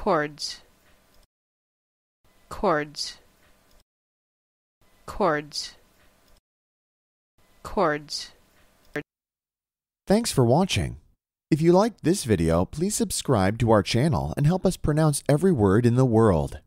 cords cords cords cords Thanks for watching. If you liked this video, please subscribe to our channel and help us pronounce every word in the world.